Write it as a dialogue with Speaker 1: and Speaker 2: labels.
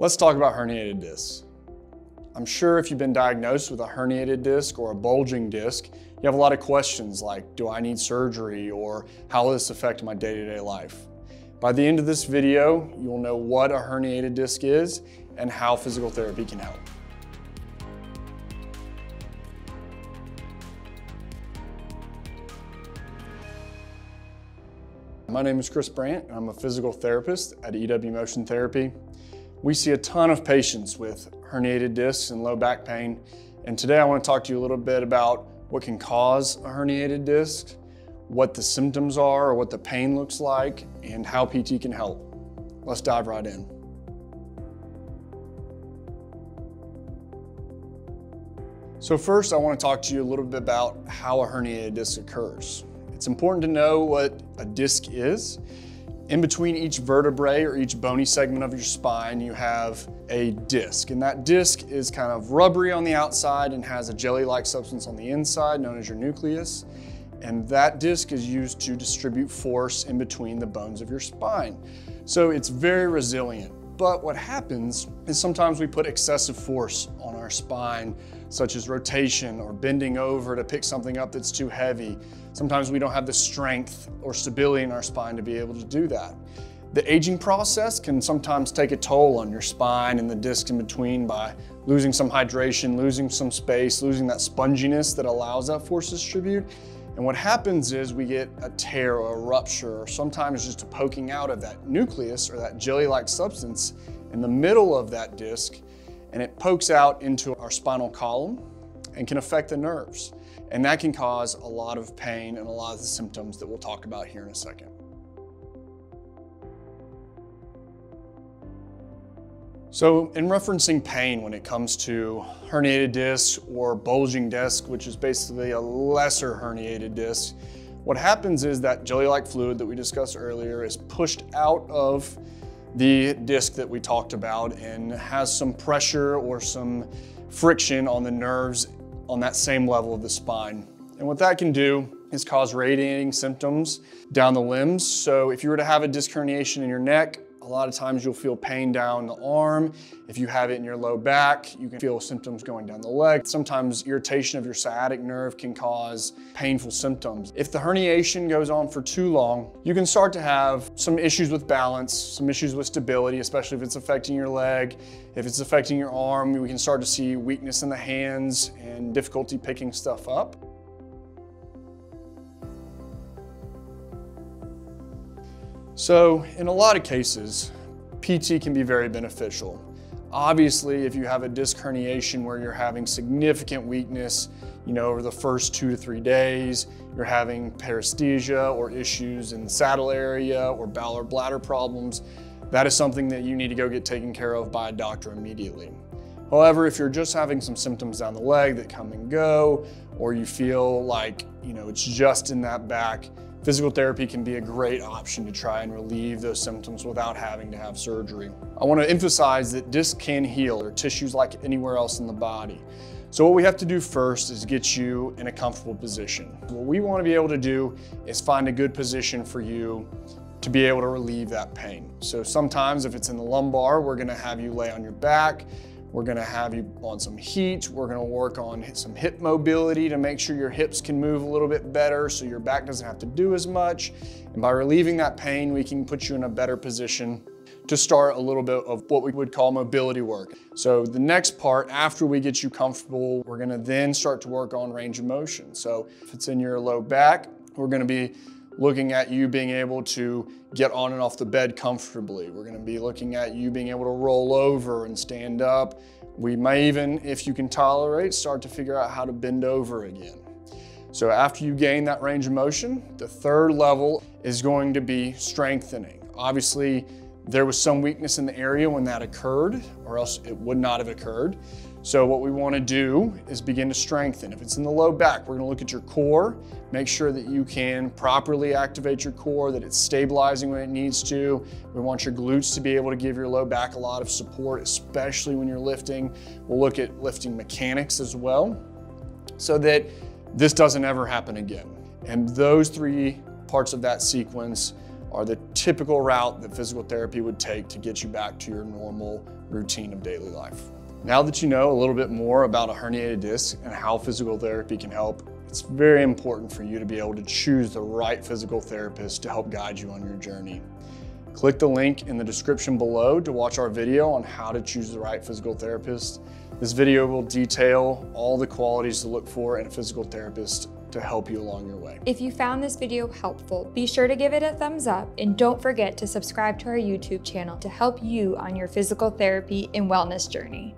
Speaker 1: Let's talk about herniated discs. I'm sure if you've been diagnosed with a herniated disc or a bulging disc, you have a lot of questions like, do I need surgery or how will this affect my day-to-day -day life? By the end of this video, you'll know what a herniated disc is and how physical therapy can help. My name is Chris Brandt, and I'm a physical therapist at EW Motion Therapy. We see a ton of patients with herniated discs and low back pain, and today I want to talk to you a little bit about what can cause a herniated disc, what the symptoms are or what the pain looks like, and how PT can help. Let's dive right in. So first, I want to talk to you a little bit about how a herniated disc occurs. It's important to know what a disc is in between each vertebrae or each bony segment of your spine, you have a disc. And that disc is kind of rubbery on the outside and has a jelly-like substance on the inside known as your nucleus. And that disc is used to distribute force in between the bones of your spine. So it's very resilient. But what happens is sometimes we put excessive force on our spine, such as rotation or bending over to pick something up that's too heavy. Sometimes we don't have the strength or stability in our spine to be able to do that. The aging process can sometimes take a toll on your spine and the disc in between by losing some hydration, losing some space, losing that sponginess that allows that force to distribute. And what happens is we get a tear or a rupture or sometimes just a poking out of that nucleus or that jelly-like substance in the middle of that disc and it pokes out into our spinal column and can affect the nerves. And that can cause a lot of pain and a lot of the symptoms that we'll talk about here in a second. So in referencing pain when it comes to herniated disc or bulging disc, which is basically a lesser herniated disc, what happens is that jelly-like fluid that we discussed earlier is pushed out of the disc that we talked about and has some pressure or some friction on the nerves on that same level of the spine. And what that can do is cause radiating symptoms down the limbs. So if you were to have a disc herniation in your neck, a lot of times you'll feel pain down the arm. If you have it in your low back, you can feel symptoms going down the leg. Sometimes irritation of your sciatic nerve can cause painful symptoms. If the herniation goes on for too long, you can start to have some issues with balance, some issues with stability, especially if it's affecting your leg. If it's affecting your arm, we can start to see weakness in the hands and difficulty picking stuff up. So in a lot of cases, PT can be very beneficial. Obviously, if you have a disc herniation where you're having significant weakness, you know, over the first two to three days, you're having paresthesia or issues in the saddle area or bowel or bladder problems, that is something that you need to go get taken care of by a doctor immediately. However, if you're just having some symptoms down the leg that come and go, or you feel like, you know, it's just in that back, Physical therapy can be a great option to try and relieve those symptoms without having to have surgery. I want to emphasize that disc can heal or tissues like anywhere else in the body. So what we have to do first is get you in a comfortable position. What we want to be able to do is find a good position for you to be able to relieve that pain. So sometimes if it's in the lumbar, we're going to have you lay on your back. We're gonna have you on some heat. We're gonna work on some hip mobility to make sure your hips can move a little bit better so your back doesn't have to do as much. And by relieving that pain, we can put you in a better position to start a little bit of what we would call mobility work. So the next part, after we get you comfortable, we're gonna then start to work on range of motion. So if it's in your low back, we're gonna be looking at you being able to get on and off the bed comfortably. We're gonna be looking at you being able to roll over and stand up. We may even, if you can tolerate, start to figure out how to bend over again. So after you gain that range of motion, the third level is going to be strengthening. Obviously, there was some weakness in the area when that occurred, or else it would not have occurred. So what we wanna do is begin to strengthen. If it's in the low back, we're gonna look at your core, make sure that you can properly activate your core, that it's stabilizing when it needs to. We want your glutes to be able to give your low back a lot of support, especially when you're lifting. We'll look at lifting mechanics as well, so that this doesn't ever happen again. And those three parts of that sequence are the typical route that physical therapy would take to get you back to your normal routine of daily life. Now that you know a little bit more about a herniated disc and how physical therapy can help, it's very important for you to be able to choose the right physical therapist to help guide you on your journey. Click the link in the description below to watch our video on how to choose the right physical therapist. This video will detail all the qualities to look for in a physical therapist to help you along your way.
Speaker 2: If you found this video helpful, be sure to give it a thumbs up and don't forget to subscribe to our YouTube channel to help you on your physical therapy and wellness journey.